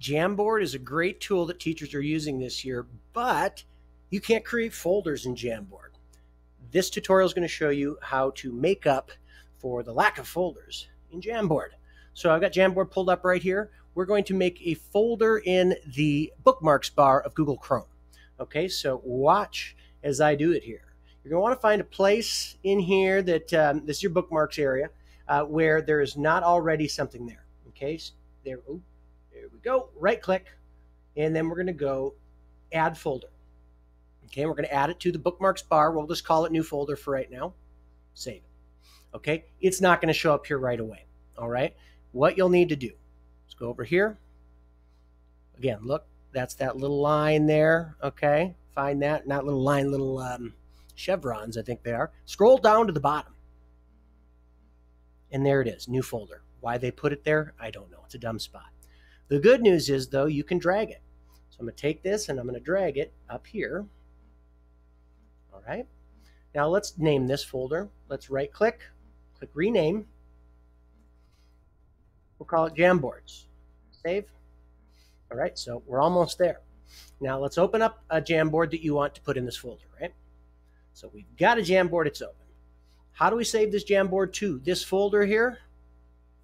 Jamboard is a great tool that teachers are using this year, but you can't create folders in Jamboard. This tutorial is going to show you how to make up for the lack of folders in Jamboard. So I've got Jamboard pulled up right here. We're going to make a folder in the bookmarks bar of Google Chrome. Okay, so watch as I do it here. You're going to want to find a place in here that um, this is your bookmarks area uh, where there is not already something there. Okay, so there, there we go. Right click, and then we're going to go add folder. Okay, we're going to add it to the bookmarks bar. We'll just call it new folder for right now. Save. Okay, it's not going to show up here right away. All right, what you'll need to do is go over here. Again, look, that's that little line there. Okay, find that, not little line, little um, chevrons, I think they are. Scroll down to the bottom. And there it is, new folder. Why they put it there, I don't know. It's a dumb spot. The good news is, though, you can drag it. So I'm going to take this and I'm going to drag it up here. All right. Now let's name this folder. Let's right click, click rename. We'll call it Jamboards. Save. All right, so we're almost there. Now let's open up a Jamboard that you want to put in this folder, right? So we've got a Jamboard, it's open. How do we save this Jamboard to? This folder here,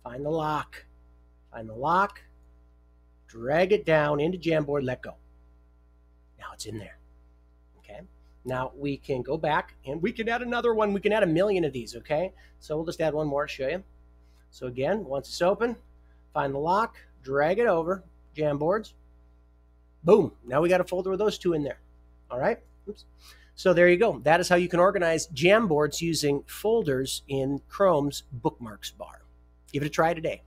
find the lock. Find the lock, drag it down into Jamboard, let go. Now it's in there. Okay. Now we can go back and we can add another one. We can add a million of these, okay? So we'll just add one more to show you. So again, once it's open, find the lock, drag it over, Jamboards. Boom. Now we got a folder with those two in there. All right. Oops. So there you go. That is how you can organize Jamboards using folders in Chrome's bookmarks bar. Give it a try today.